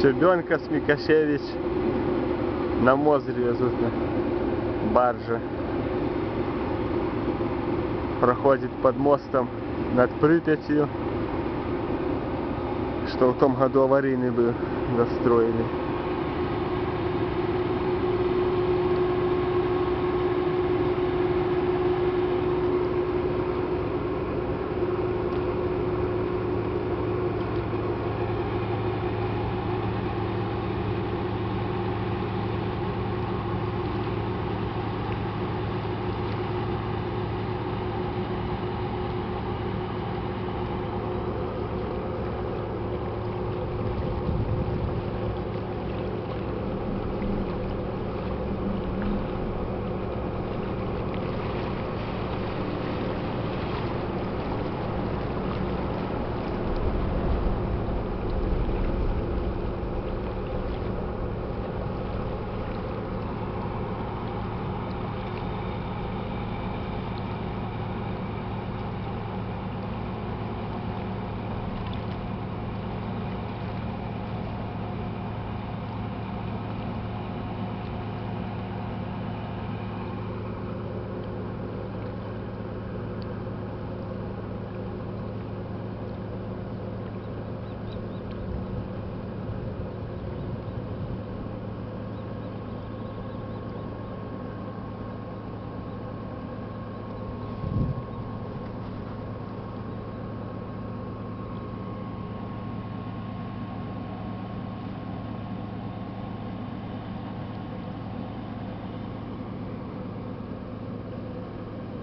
Щебенка Смикашевич на моз везут на барже. Проходит под мостом над Припятью, что в том году аварийный был, достроили.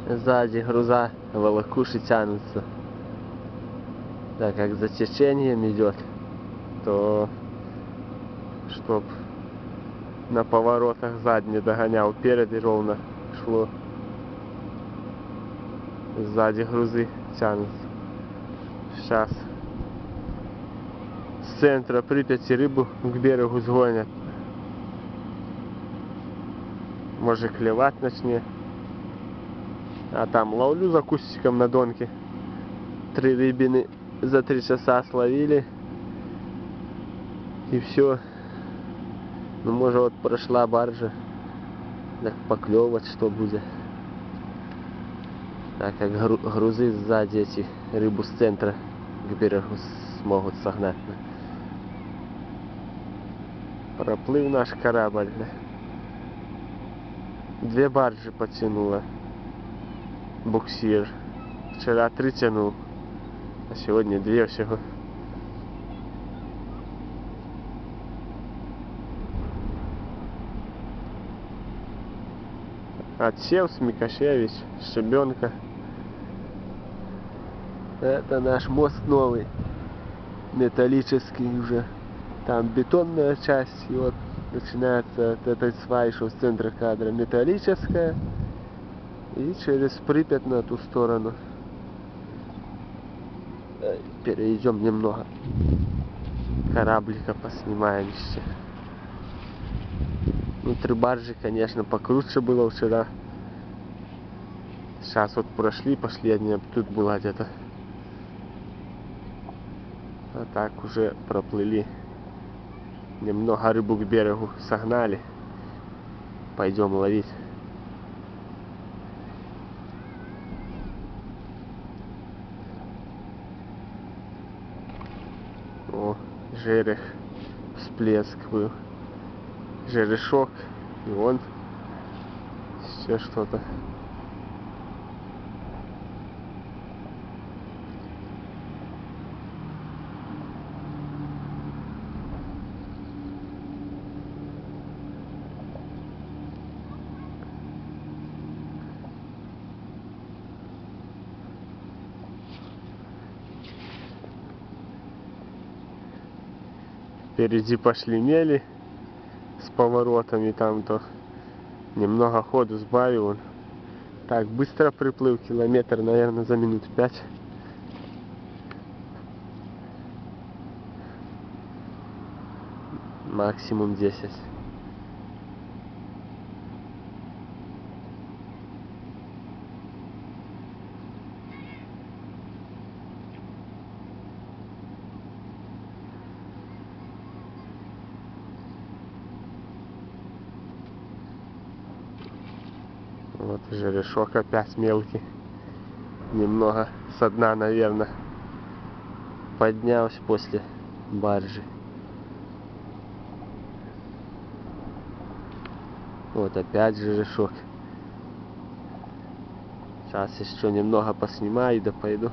Сзади груза волокуши тянутся. Так как за течением идет, то чтоб на поворотах задний догонял перед и ровно шло. Сзади грузы тянутся. Сейчас с центра Припяти рыбу к берегу сгонят. Может клевать начнет. А там ловлю за кустиком на донке. Три рыбины за три часа словили. И все. Ну, может, вот прошла баржа. Так поклевать что будет. Так как гру- грузы сзади эти рыбу с центра к берегу смогут согнать. Проплыл наш корабль. Две баржи потянуло буксир. Вчера три тянул, а сегодня две всего. Отсел Смикашевич, Шибенка. Это наш мост новый, металлический уже. Там бетонная часть, и вот начинается от этой сваи, что с центра кадра, металлическая. И через Припять на ту сторону. Э, Перейдем немного. Кораблика поснимаем еще. Внутри баржи, конечно, покруче было вчера. Сейчас вот прошли последние, тут была где-то. А так уже проплыли. Немного рыбу к берегу согнали. Пойдем ловить. Жерех. Всплеск был. Жерешок. И он. Еще что-то. Впереди пошли мели с поворотами там то немного ходу сбавил он. Так, быстро приплыл, километр, наверное, за минут пять. Максимум 10. Вот жерешок опять мелкий. Немного со дна, наверное, поднялся после баржи. Вот опять жерешок. Сейчас еще немного поснимаю, да пойду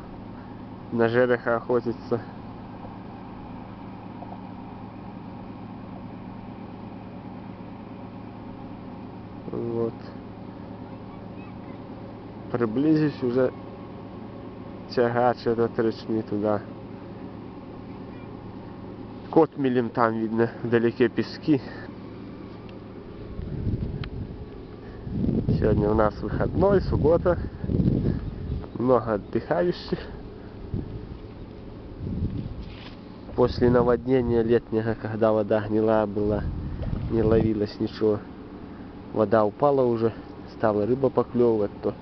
на жереха охотиться. Вот. Приблизюсь уже тягач этот речный туда. Котмелем там видно, вдалеке пески. Сегодня у нас выходной, суббота. Много отдыхающих. После наводнения летнего, когда вода гнила была, не ловилось ничего. Вода упала уже, стала рыба поклевывать, то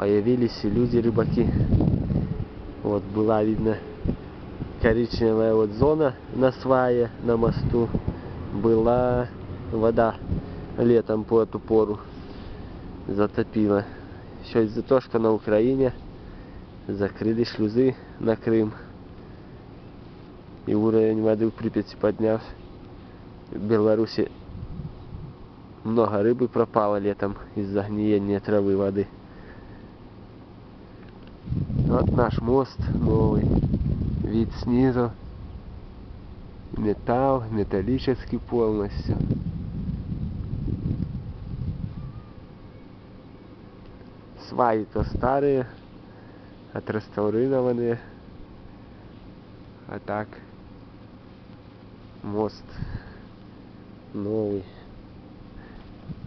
появились и люди, рыбаки. Вот была видно коричневая вот зона на свае, на мосту. Была вода летом по эту пору затопила. Еще из-за того, что на Украине закрыли шлюзы на Крым. И уровень воды в Припяти поднялся. В Беларуси много рыбы пропало летом из-за гниения травы воды. Вот наш мост новый. Вид снизу. Металл, металлический полностью. Сваи-то старые, отреставрированные. А так мост новый.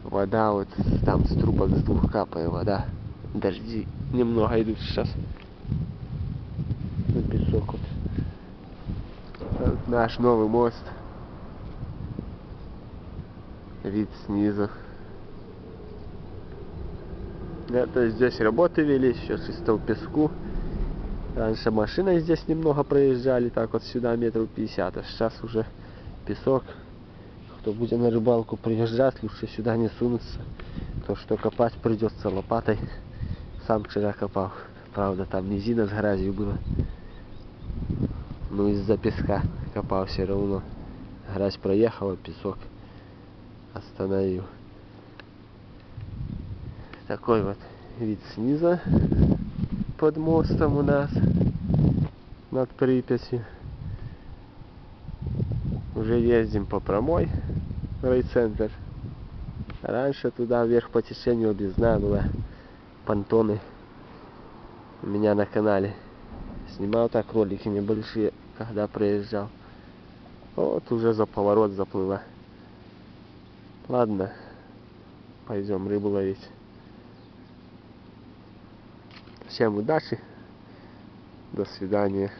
Вода вот там с трубок с двух капает вода. Дожди немного идут сейчас. На песок вот. Наш новый мост. Вид снизу. Это здесь работы вели, сейчас чисто в песку. Раньше машины здесь немного проезжали, так вот сюда метров 50, а сейчас уже песок. Кто будет на рыбалку приезжать, лучше сюда не сунуться. То, что копать придется лопатой. Сам вчера копал. Правда, там низина с грязью была. Ну, из-за песка копал все равно. Грязь проехала, песок остановил. Такой вот вид снизу под мостом у нас над Припятью. Уже ездим по прямой в райцентр. Раньше туда вверх по течению объездная была. Понтоны у меня на канале. Снимал так ролики небольшие, когда проезжал. Вот уже за поворот заплыла. Ладно, пойдем рыбу ловить. Всем удачи. До свидания.